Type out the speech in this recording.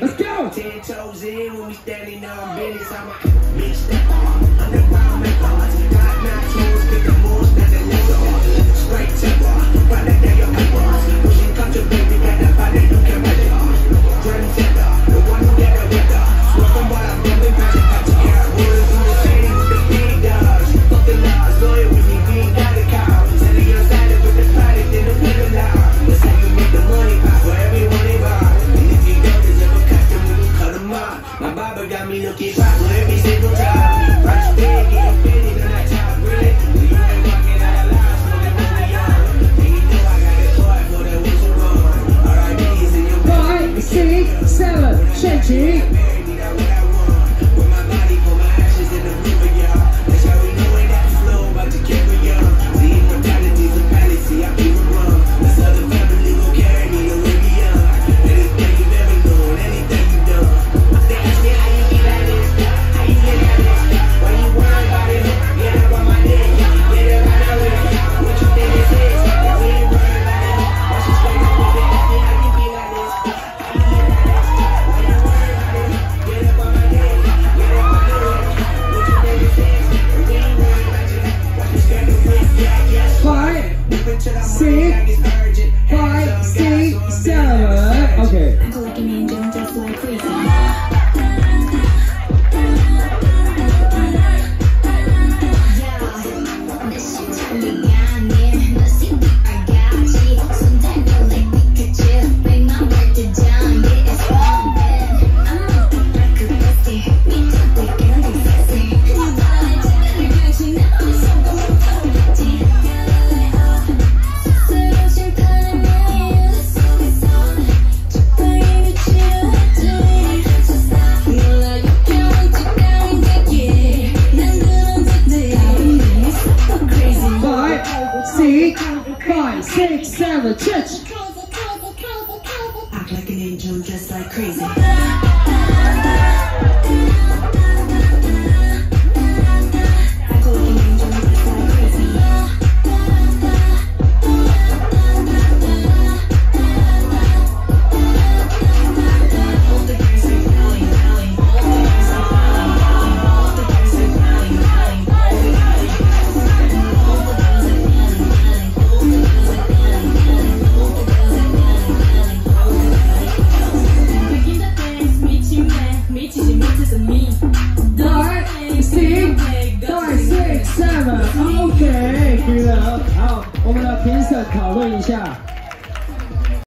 Let's go. Ten toes in when we standing on business. I'm a bitch I'm the power maker. Got my tools, the me looking every single time. I you Okay. I'm collecting and doing just like crazy. eight, five, six, seven, church. Act like an angel, just like crazy. me. Dark six, six, seven. Okay, good. 好，我们来评审讨论一下。